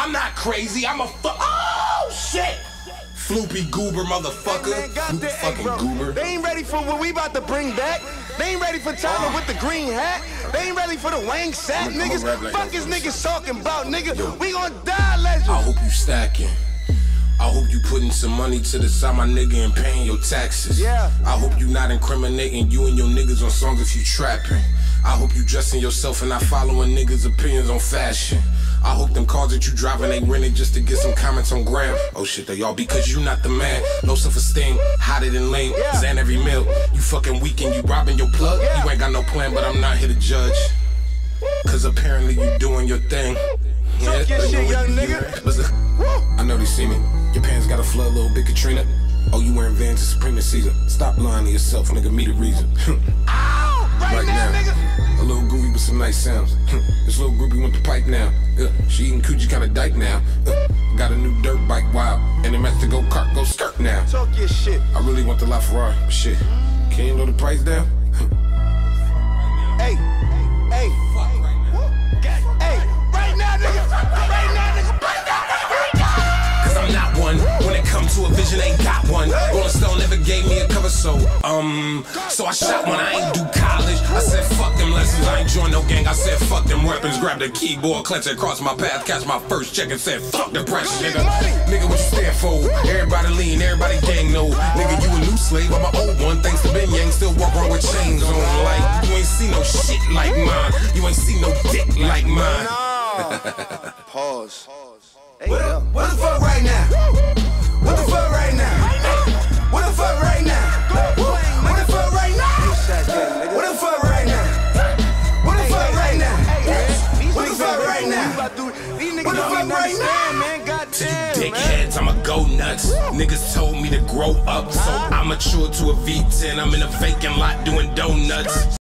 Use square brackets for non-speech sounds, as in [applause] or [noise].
I'm not crazy. I'm a fu- Oh shit! Floopy goober motherfucker. Man, Floop hey, fucking bro, goober. They ain't ready for what we about to bring back. They ain't ready for Tyler oh. with the green hat. They ain't ready for the Wang Sat niggas. like Fuck is niggas talking about, nigga? Yo. We gonna die, legend. I hope you stacking. I hope you putting some money to the side, my nigga, and paying your taxes. Yeah. I hope you not incriminating you and your niggas on songs if you trapping. I hope you dressing yourself and not following niggas' opinions on fashion. I hope them cars that you driving ain't rented just to get some comments on gram. Oh shit, they all because you not the man. Low self-esteem, hotter than lame. Yeah. Zan every meal. You fucking weak and you robbing your plug. Yeah. You ain't got no plan, but I'm not here to judge. Cause apparently you doing your thing. Talk your shit, young nigga. Listen, I know they see me. Your pants got a flood, little big Katrina. Oh, you wearing Vans to Supreme season. Stop lying to yourself, nigga. Me the reason. [laughs] Ow! Right, right now, now, nigga. a little groovy with some nice sounds. [laughs] this little groupie went to pipe now. Uh, she eating coochie kinda dyke now. Uh, got a new dirt bike, wow. And it meant to go kart, go skirt now. Talk your shit. I really want the LaFerrari, but shit. Can you lower the price down? Comes to a vision, ain't got one. Rolling Stone never gave me a cover, so um, so I shot one. I ain't do college. I said fuck them lessons. I ain't join no gang. I said fuck them weapons. Grab the keyboard, clench it across my path, catch my first check and said fuck the pressure, nigga. Nigga, what you stand for? Everybody lean, everybody gang no. Nigga, you a new slave. I'm an old one. Thanks to Ben Yang, still walk around with chains on. Like you ain't see no shit like mine. You ain't see no dick like mine. No. [laughs] Pause. Hey, What, yo. what the fuck right now? Right? These niggas What the don't right understand, now? man. Goddamn, To you dickheads, I'ma go nuts. Niggas told me to grow up, so I matured to a V10. I'm in a vacant lot doing donuts.